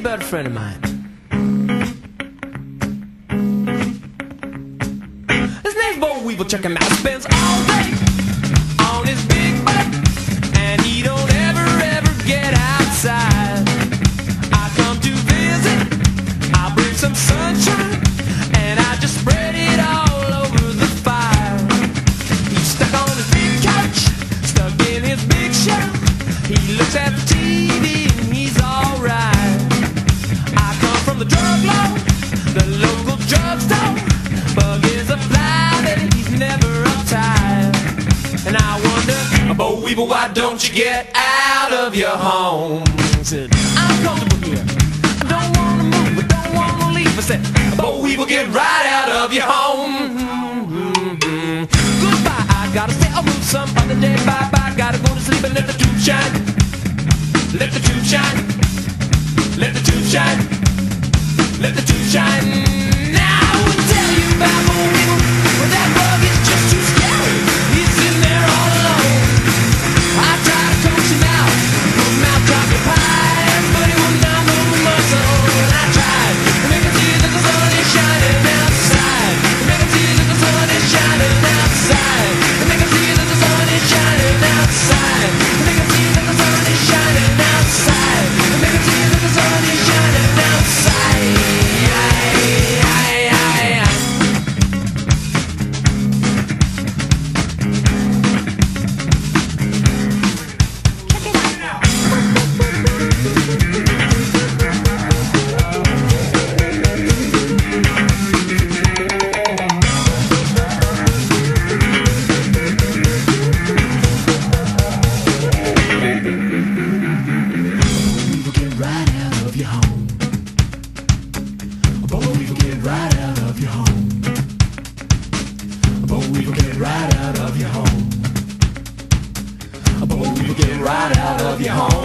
about a friend of mine. His name's Boll Weevil, check him out. Spends all day on his big butt, and he don't ever, ever get outside. I come to visit, I bring some sunshine, wonder, why don't you get out of your home? He said, I'm comfortable here. I don't wanna move, I don't wanna leave. I said, Boll Weevil, get right out of your home. Goodbye, I gotta say I'll move some other day. Bye bye, gotta go to sleep and let the tube shine. Let the tube shine. Let the tube shine. Let the tube shine. Your home.